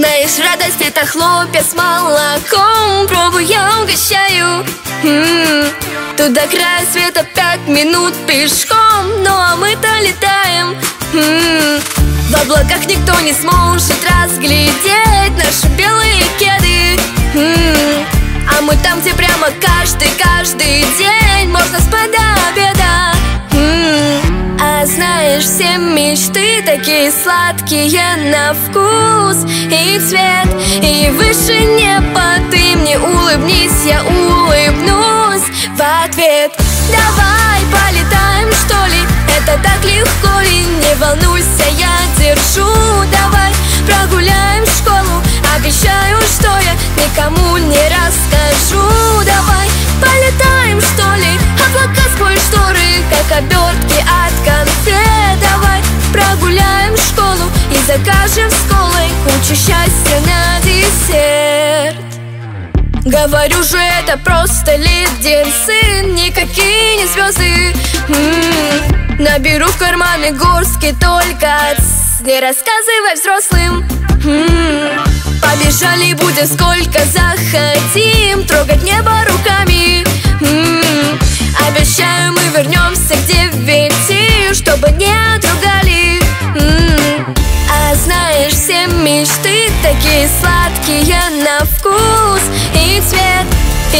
Знаешь, радость это хлопья с молоком Пробуй, я угощаю М-м-м. Тут до края света пять минут пешком Ну а мы-то летаем М-м. В облаках никто не сможет разглядеть Наши белые кеды М-м. А мы там, где прямо каждый, каждый день Можно спать до обеда М-м. А знаешь, все мечты такие сладкие на вкус и цвет. И выше неба ты мне улыбнись, я улыбнусь в ответ. Давай полетаем, что ли, это так легко И не волнуйся, Говорю же, это просто леденцы Никакие не звезды М-м-м. Наберу в карманы горстки только Не рассказывай взрослым М-м-м. Побежали будем сколько захотим Трогать небо руками М-м-м. Обещаю, мы вернемся к девяти Чтобы не отругали М-м. А знаешь, все мечты такие сладкие на вкус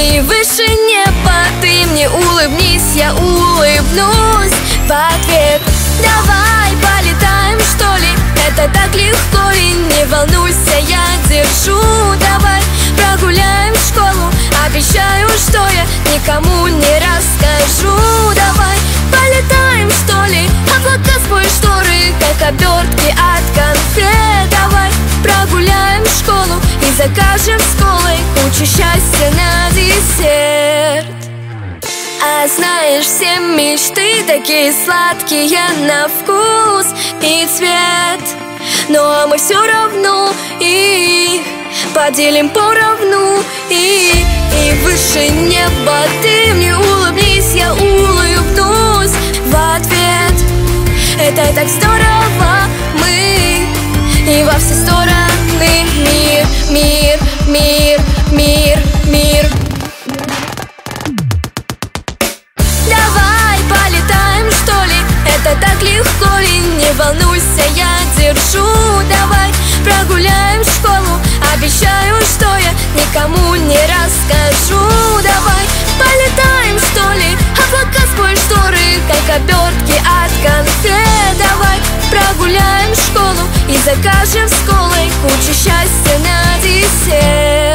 И выше неба ты мне улыбнись, я улыбнусь. В ответ Давай полетаем, что ли, это так легко И не волнуйся, я держу. Давай прогуляем школу, обещаю, что я знаешь, все мечты такие сладкие на вкус и цвет. Но мы все равно их поделим поровну. И, и выше неба ты мне улыбнись, прогуляем школу. Обещаю, что я никому не расскажу. Давай полетаем, что ли, облака сквозь шторы Как обертки от конфет. Давай прогуляем школу и закажем с колой Кучу счастья на десерт.